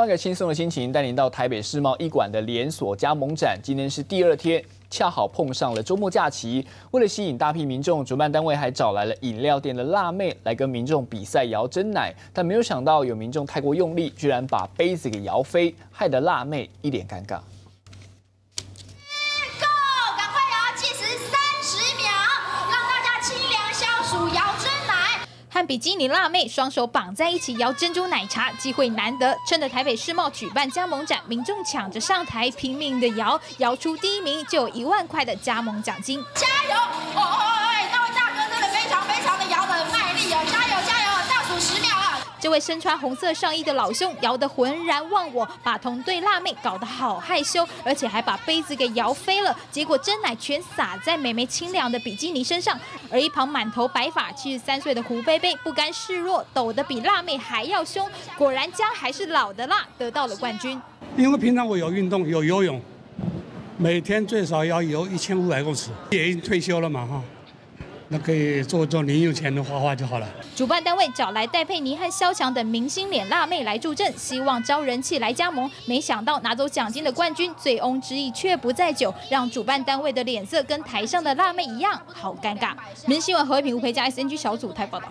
换个轻松的心情，带您到台北世贸一馆的连锁加盟展。今天是第二天，恰好碰上了周末假期。为了吸引大批民众，主办单位还找来了饮料店的辣妹来跟民众比赛摇真奶。但没有想到，有民众太过用力，居然把杯子给摇飞，害得辣妹一脸尴尬。和比基尼辣妹双手绑在一起摇珍珠奶茶，机会难得。趁着台北世贸举办加盟展，民众抢着上台拼命的摇，摇出第一名就有一万块的加盟奖金。加油！这位身穿红色上衣的老兄摇得浑然忘我，把同队辣妹搞得好害羞，而且还把杯子给摇飞了。结果真奶全洒在美眉清凉的比基尼身上，而一旁满头白发、七十三岁的胡贝贝不甘示弱，抖得比辣妹还要凶。果然姜还是老的辣，得到了冠军。因为平常我有运动，有游泳，每天最少要游一千五百公尺，也已经退休了嘛，哈。那可以做做零用钱的花花就好了。主办单位找来戴佩妮和萧强等明星脸辣妹来助阵，希望招人气来加盟。没想到拿走奖金的冠军醉翁之意却不在酒，让主办单位的脸色跟台上的辣妹一样，好尴尬。明星闻何一平吴培佳 SNG 小组台报道。